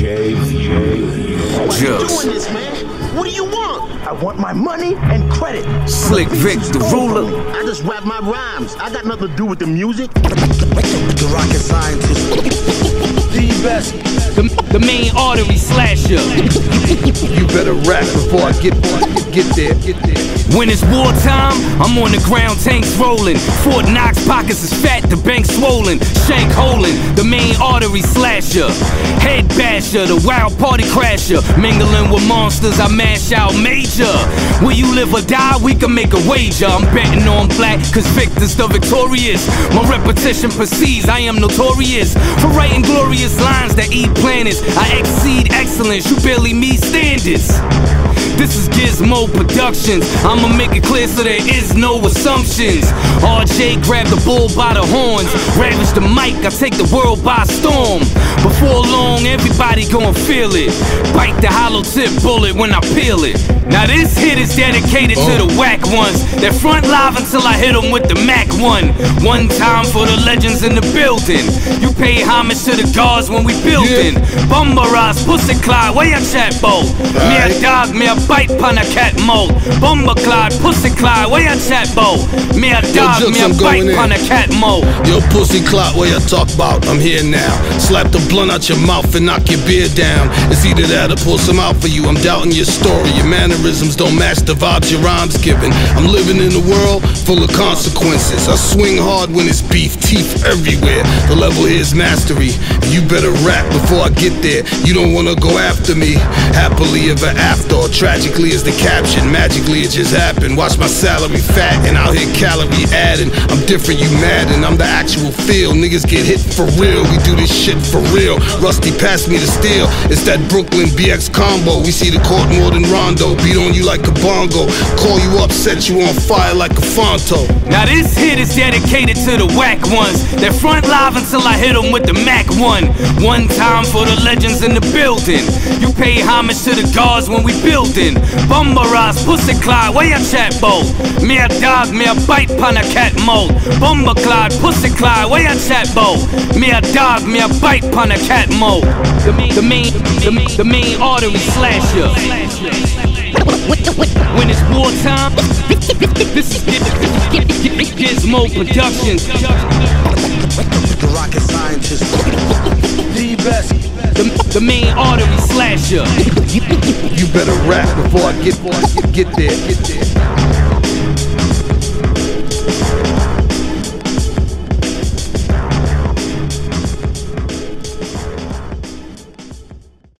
DJ, Why Just. doing this, man? What do you want? I want my money and credit. Slick Vic, the ruler. I just rap my rhymes. I got nothing to do with the music. The rocket scientist. The best. The, the main artery slasher. You better rap before I get get there. Get there. When it's wartime, I'm on the ground, tanks rolling. Fort Knox pockets is fat, the bank swollen. Shank holding, the main artery slasher. Head basher, the wild party crasher. Mingling with monsters, I mash out major. Will you live or die? We can make a wager. I'm betting on black, cause victors the victorious. My repetition precedes, I am notorious. For writing glorious lines that eat planets. I exceed excellence, you barely meet standards. This is Gizmo Productions. I'ma make it clear so there is no assumptions. RJ grab the bull by the horns, ravage the mic. I take the world by storm. Before long, everybody gon' feel it. Bite the hollow tip bullet when I peel it. Now this hit is dedicated to the oh. whack ones that front live until I hit them with the Mac one. One time for the legends in the building. You pay homage to the gods when we building. Bumbaras, pussy clyde, where your chat bow? Me a dog, me a bite pon a cat mold. Bumba clyde, pussy clyde, where your chat bow? Me a dog, Jukes, me a bite pon a cat mold. Yo, pussy Clyde, what you talk about? I'm here now. Slap the blunt out your mouth and knock your beer down. It's either that or pull some out for you. I'm doubting your story. Your mannerisms don't match the vibes your rhymes giving. I'm living in a world full of consequences. I swing hard when it's beef, teeth everywhere. The level is mastery. You better rap before I get there. You don't wanna go after me. Happily ever after, or tragically is the caption. Magically it just happened. Watch my salary fat and out here calorie adding. I'm different, you mad, and I'm the actual feel. Niggas get hit for real. We do this shit for real. Ruste passed me the steel. It's that Brooklyn BX combo. We see the court more than Rondo. Beat on you like a bongo. Call you up, set you on fire like a Fonto. Now this hit is dedicated to the whack ones that front live until I hit them with the Mac one. One time for the legends in the building. You pay homage to the gods when we building. Bumbaras, pussy clyde, where your chat bow? Me a dog, me a bite pon a cat mold. Bumba clyde, pussy clyde, where your chat bow? Me a dog, me a bite pon a cat mold. The main, the main, the main, the main artery slasher. When it's wartime, this is Gizmo Productions. The rocket scientist. The best. The, the main artery slasher. You better rap before I get get there. Get there.